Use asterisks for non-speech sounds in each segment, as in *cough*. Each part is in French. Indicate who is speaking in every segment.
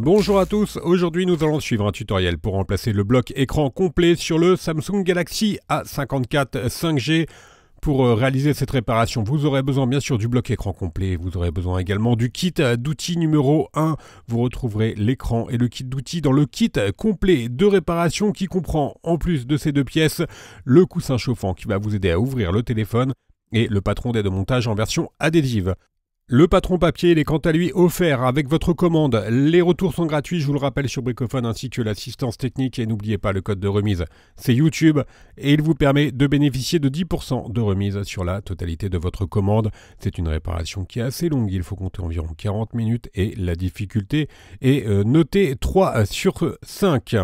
Speaker 1: Bonjour à tous, aujourd'hui nous allons suivre un tutoriel pour remplacer le bloc écran complet sur le Samsung Galaxy A54 5G. Pour euh, réaliser cette réparation, vous aurez besoin bien sûr du bloc écran complet, vous aurez besoin également du kit d'outils numéro 1. Vous retrouverez l'écran et le kit d'outils dans le kit complet de réparation qui comprend en plus de ces deux pièces le coussin chauffant qui va vous aider à ouvrir le téléphone et le patron d'aide au montage en version adhésive. Le patron papier il est quant à lui offert avec votre commande. Les retours sont gratuits, je vous le rappelle, sur Bricophone ainsi que l'assistance technique. Et n'oubliez pas le code de remise, c'est YouTube. Et il vous permet de bénéficier de 10% de remise sur la totalité de votre commande. C'est une réparation qui est assez longue, il faut compter environ 40 minutes. Et la difficulté est euh, notée 3 sur 5.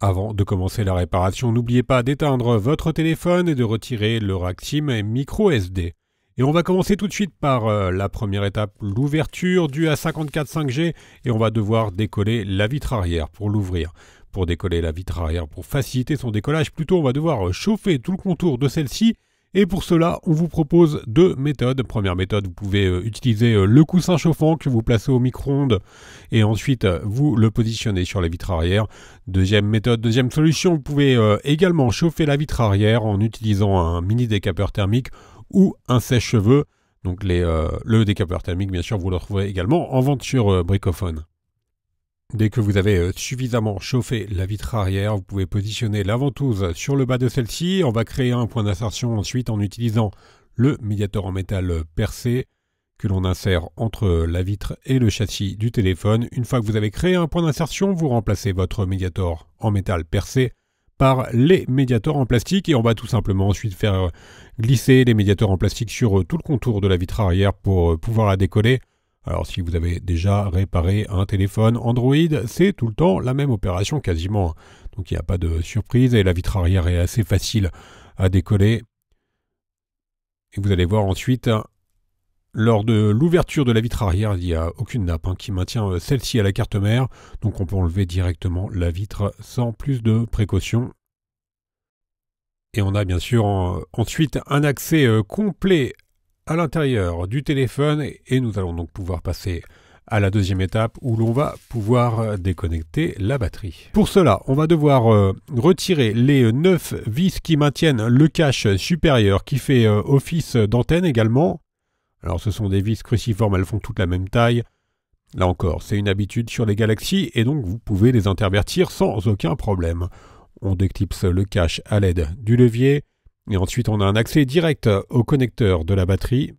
Speaker 1: Avant de commencer la réparation, n'oubliez pas d'éteindre votre téléphone et de retirer le rack SIM micro SD. Et on va commencer tout de suite par euh, la première étape, l'ouverture du A54 5G. Et on va devoir décoller la vitre arrière pour l'ouvrir. Pour décoller la vitre arrière, pour faciliter son décollage, plutôt on va devoir euh, chauffer tout le contour de celle-ci. Et pour cela, on vous propose deux méthodes. Première méthode, vous pouvez euh, utiliser le coussin chauffant que vous placez au micro-ondes et ensuite vous le positionnez sur la vitre arrière. Deuxième méthode, deuxième solution, vous pouvez également chauffer la vitre arrière en utilisant un mini décapeur thermique ou un sèche-cheveux. Donc euh, le décapeur thermique, bien sûr, vous le retrouverez également en vente sur euh, Bricophone. Dès que vous avez euh, suffisamment chauffé la vitre arrière, vous pouvez positionner la ventouse sur le bas de celle-ci. On va créer un point d'insertion ensuite en utilisant le médiateur en métal percé que l'on insère entre la vitre et le châssis du téléphone. Une fois que vous avez créé un point d'insertion, vous remplacez votre médiator en métal percé les médiators en plastique et on va tout simplement ensuite faire euh, glisser les médiateurs en plastique sur euh, tout le contour de la vitre arrière pour euh, pouvoir la décoller. Alors si vous avez déjà réparé un téléphone Android, c'est tout le temps la même opération quasiment. Donc il n'y a pas de surprise et la vitre arrière est assez facile à décoller. Et vous allez voir ensuite, lors de l'ouverture de la vitre arrière, il n'y a aucune nappe hein, qui maintient euh, celle-ci à la carte mère, donc on peut enlever directement la vitre sans plus de précaution. Et on a bien sûr ensuite un accès euh, complet à l'intérieur du téléphone et nous allons donc pouvoir passer à la deuxième étape où l'on va pouvoir euh, déconnecter la batterie. Pour cela, on va devoir retirer les 9 vis qui maintiennent le cache supérieur qui fait office d'antenne également. Alors ce sont des vis cruciformes, elles font toutes la même taille. Là encore, c'est une habitude sur les galaxies et donc vous pouvez les intervertir sans aucun problème. On déclipse le cache à l'aide du levier et ensuite on a un accès direct au connecteur de la batterie.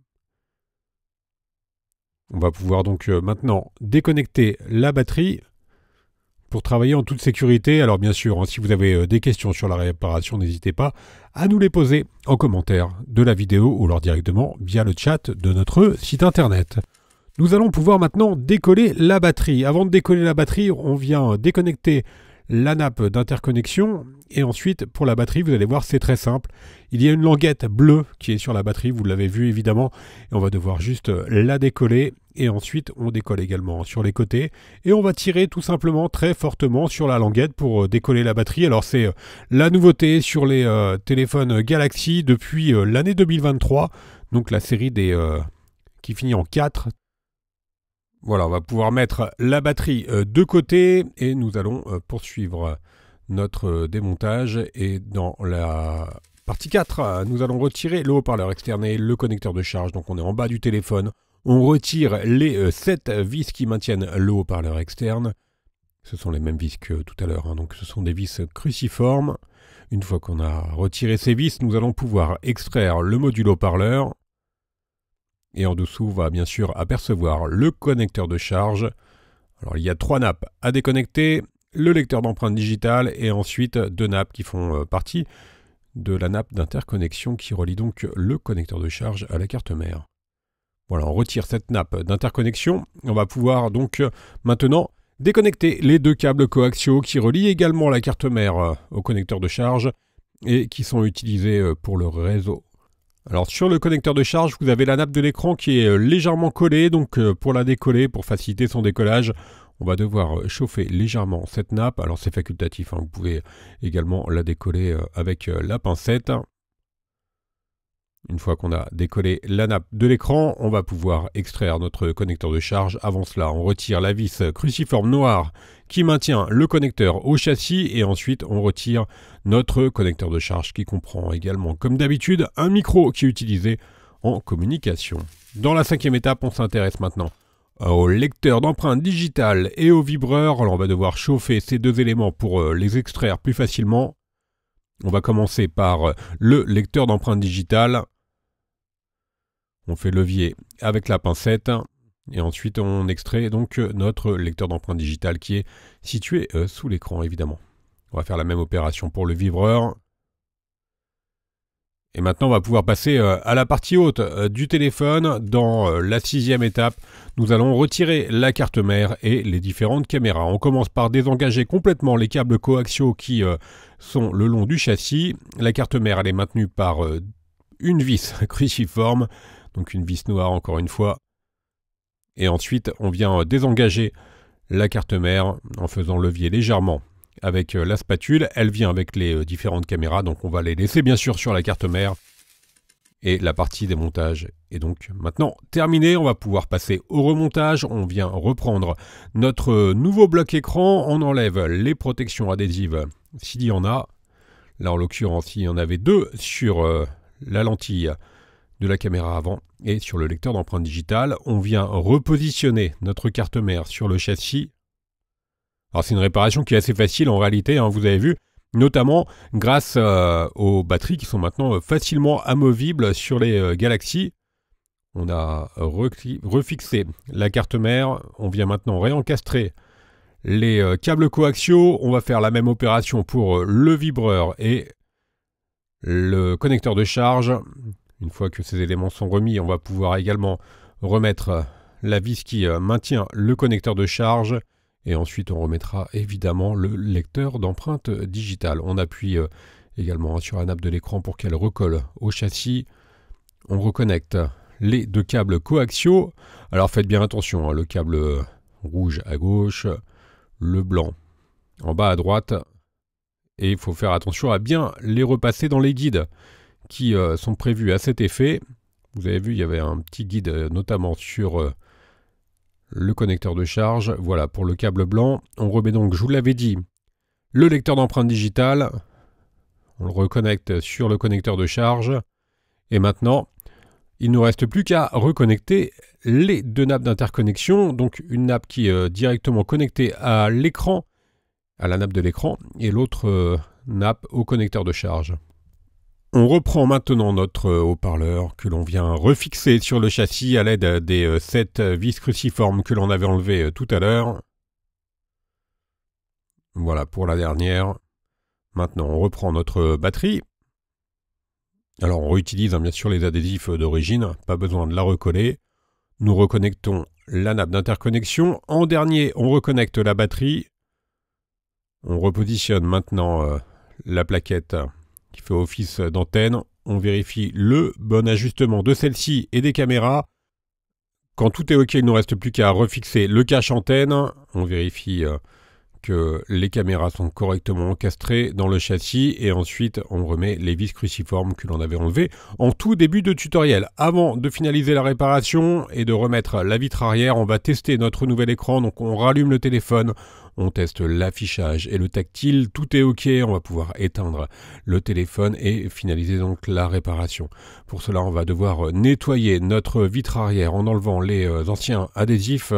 Speaker 1: On va pouvoir donc euh, maintenant déconnecter la batterie pour travailler en toute sécurité. Alors bien sûr, hein, si vous avez euh, des questions sur la réparation, n'hésitez pas à nous les poser en commentaire de la vidéo ou alors directement via le chat de notre site internet. Nous allons pouvoir maintenant décoller la batterie. Avant de décoller la batterie, on vient déconnecter la nappe d'interconnexion. Et ensuite, pour la batterie, vous allez voir, c'est très simple. Il y a une languette bleue qui est sur la batterie, vous l'avez vu évidemment. Et on va devoir juste la décoller. Et ensuite, on décolle également sur les côtés. Et on va tirer tout simplement très fortement sur la languette pour décoller la batterie. Alors c'est euh, la nouveauté sur les euh, téléphones Galaxy depuis euh, l'année 2023. Donc la série des... qui finit en 4, voilà, on va pouvoir mettre la batterie euh, de côté et nous allons euh, poursuivre notre euh, démontage. Et dans la partie 4, nous allons retirer le haut-parleur externe et le connecteur de charge. Donc on est en bas du téléphone. On retire les 7 vis qui maintiennent le haut-parleur externe. Ce sont les mêmes vis que tout à l'heure, hein. donc ce sont des vis cruciformes. Une fois qu'on a retiré ces vis, nous allons pouvoir extraire le module haut-parleur et en dessous, on va bien sûr apercevoir le connecteur de charge. Alors il y a trois nappes à déconnecter, le lecteur d'empreintes digitales et ensuite deux nappes qui font euh, partie de la nappe d'interconnexion qui relie donc le connecteur de charge à la carte mère. Voilà, on retire cette nappe d'interconnexion. On va pouvoir donc euh, maintenant déconnecter les deux câbles coaxiaux qui relient également la carte mère euh, au connecteur de charge et qui sont utilisés pour le réseau alors sur le connecteur de charge, vous avez la nappe de l'écran qui est euh, légèrement collée, donc euh, pour la décoller, pour faciliter son décollage, on va devoir euh, chauffer légèrement cette nappe. Alors c'est facultatif, hein. vous pouvez également la décoller avec la pincette. Une fois qu'on a décollé la nappe de l'écran, on va pouvoir extraire notre connecteur de charge. Avant cela, on retire la vis cruciforme noire qui maintient le connecteur au châssis et ensuite on retire notre connecteur de charge qui comprend également, comme d'habitude, un micro qui est utilisé en communication. Dans la cinquième étape, on s'intéresse maintenant au lecteur d'empreintes digitales et au vibreur. Alors on va devoir chauffer ces deux éléments pour euh, les extraire plus facilement. On va commencer par euh, le lecteur d'empreintes digitales. On fait levier avec la pincette et ensuite on extrait donc euh, notre lecteur d'empreintes digitales qui est situé euh, sous l'écran évidemment. On va faire la même opération pour le vibreur. Et maintenant, on va pouvoir passer euh, à la partie haute du téléphone. Dans la sixième étape, nous allons retirer la carte mère et les différentes caméras. On commence par désengager complètement les câbles coaxiaux qui sont le long du châssis. La carte mère, est maintenue par une vis *laughs* cruciforme donc une vis noire encore une fois. Et ensuite, on vient désengager la carte mère en faisant levier légèrement avec euh, la spatule. Elle vient avec les euh, différentes caméras, donc on va les laisser bien sûr sur la carte mère. Et la partie démontage est donc maintenant terminée. On va pouvoir passer au remontage. On vient reprendre notre euh, nouveau bloc écran. On enlève les protections adhésives s'il y en a. Là, en l'occurrence, il y en avait deux sur la lentille de la caméra avant et sur le lecteur d'empreintes digitales. On vient repositionner notre carte mère sur le châssis. Alors c'est une réparation qui est assez facile en réalité, hein, vous avez vu, notamment grâce euh, aux batteries qui sont maintenant euh, facilement amovibles sur les euh, Galaxy. On a refixé la carte mère, on vient maintenant réencastrer les câbles coaxiaux, on va faire la même opération pour le vibreur et le connecteur de charge. Une fois que ces éléments sont remis, on va pouvoir également remettre la vis qui euh, maintient le connecteur de charge et ensuite on remettra évidemment le lecteur d'empreinte digitale. On appuie euh, également sur la nappe de l'écran pour qu'elle recolle au châssis. On reconnecte les deux câbles coaxiaux. Alors faites bien attention, hein, le câble rouge à gauche, le blanc en bas à droite. Et il faut faire attention à bien les repasser dans les guides qui euh, sont prévus à cet effet. Vous avez vu, il y avait un petit guide euh, notamment sur euh, le connecteur de charge. Voilà, pour le câble blanc. On remet donc, je vous l'avais dit, le lecteur d'empreinte digitale. On le reconnecte sur le connecteur de charge. Et maintenant, il ne nous reste plus qu'à reconnecter les deux nappes d'interconnexion. Donc une nappe qui est directement connectée à l'écran, à la nappe de l'écran, et l'autre nappe au connecteur de charge. On reprend maintenant notre euh, haut-parleur que l'on vient refixer sur le châssis à l'aide des euh, sept vis cruciformes que l'on avait enlevées euh, tout à l'heure. Voilà pour la dernière. Maintenant, on reprend notre batterie. Alors, on réutilise hein, bien sûr les adhésifs d'origine, pas besoin de la recoller. Nous reconnectons la nappe d'interconnexion. En dernier, on reconnecte la batterie. On repositionne maintenant la plaquette qui fait office d'antenne. On vérifie le bon ajustement de celle-ci et des caméras. Quand tout est OK, il ne nous reste plus qu'à refixer le cache antenne. On vérifie euh, les caméras sont correctement encastrées dans le châssis et ensuite on remet les vis cruciformes que l'on avait enlevées en tout début de tutoriel. Avant de finaliser la réparation et de remettre la vitre arrière, on va tester notre nouvel écran. Donc on rallume le téléphone, on teste l'affichage et le tactile, tout est ok, on va pouvoir éteindre le téléphone et finaliser donc la réparation. Pour cela, on va devoir nettoyer notre vitre arrière en enlevant les euh, anciens adhésifs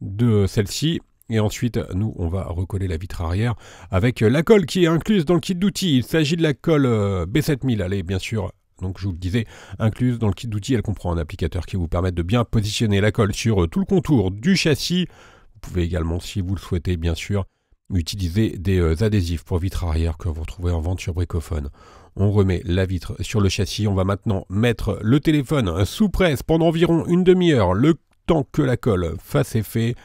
Speaker 1: de celle-ci et ensuite, nous, on va recoller la vitre arrière avec la colle qui est incluse dans le kit d'outils. Il s'agit de la colle euh, B7000. Elle est bien sûr, donc je vous le disais, incluse dans le kit d'outils. Elle comprend un applicateur qui vous permet de bien positionner la colle sur euh, tout le contour du châssis. Vous pouvez également, si vous le souhaitez, bien sûr, utiliser des euh, adhésifs pour vitre arrière que vous retrouvez en vente sur Bricophone. On remet la vitre sur le châssis. On va maintenant mettre le téléphone sous presse pendant environ une demi-heure, le temps que la colle fasse effet.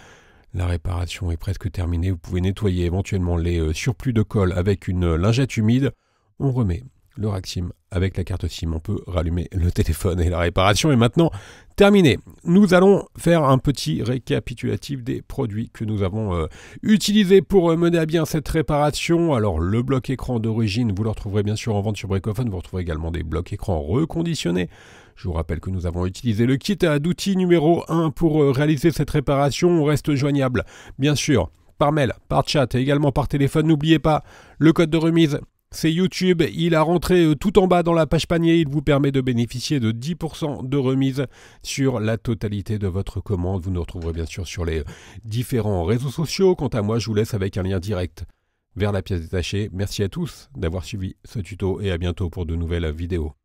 Speaker 1: La réparation est presque terminée. Vous pouvez nettoyer éventuellement les euh, surplus de colle avec une lingette humide. On remet le rack avec la carte SIM. On peut rallumer le téléphone et la réparation est maintenant terminée. Nous allons faire un petit récapitulatif des produits que nous avons euh, utilisés pour euh, mener à bien cette réparation. Alors le bloc écran d'origine, vous le retrouverez bien sûr en vente sur Breakophone. Vous retrouverez également des blocs écran reconditionnés. Je vous rappelle que nous avons utilisé le kit d'outils numéro 1 pour euh, réaliser cette réparation. On reste joignable, bien sûr, par mail, par chat et également par téléphone. N'oubliez pas le code de remise c'est YouTube, il a rentré euh, tout en bas dans la page panier, il vous permet de bénéficier de 10% de remise sur la totalité de votre commande. Vous nous retrouverez bien sûr sur les euh, différents réseaux sociaux. Quant à moi, je vous laisse avec un lien direct vers la pièce détachée. Merci à tous d'avoir suivi ce tuto et à bientôt pour de nouvelles vidéos.